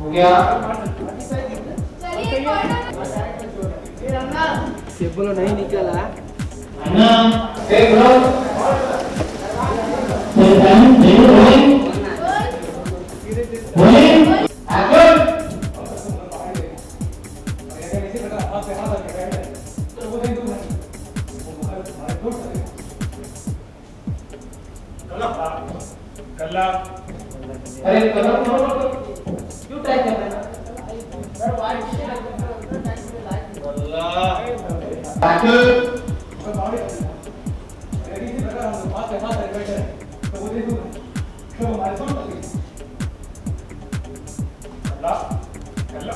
हो गया। बोलो नहीं निकला। अन्ना टेक रोल कल्ला अरे करो क्यों ट्राई कर रहे action Kalla Kalla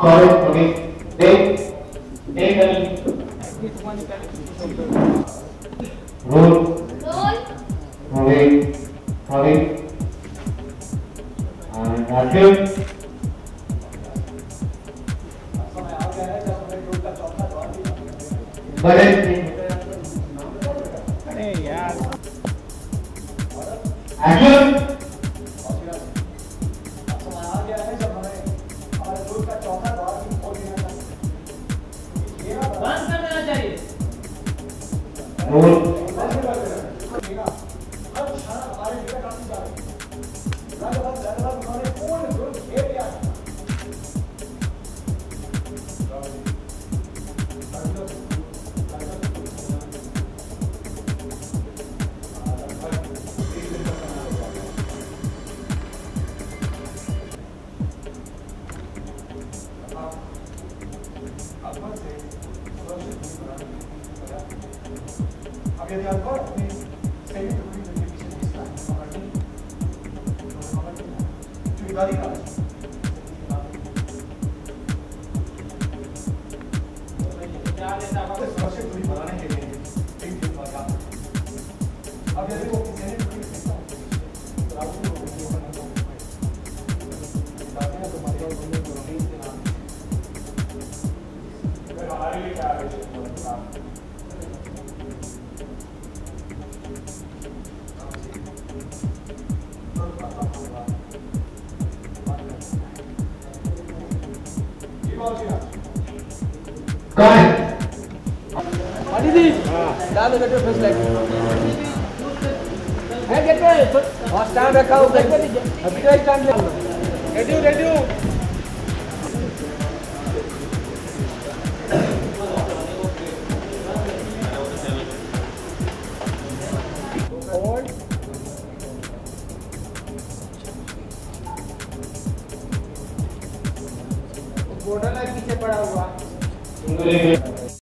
correct okay take take Roll okay okay and action. Correct अरे रोल अब यदि आपको अपने सही टुकड़ी के पीछे खींचना है पकड़नी तो पकड़नी चुड़ीदारी का सुरक्षित दूरी अब यदि वो करेक्ट दीदी डालो बेटे फ़र्स्ट लाइट है गेट पे और स्टैंड रखा हो गेट पे अभी तो स्टैंड ले। रेडी रेडी बॉर्डर लाइन पीछे पड़ा हुआ।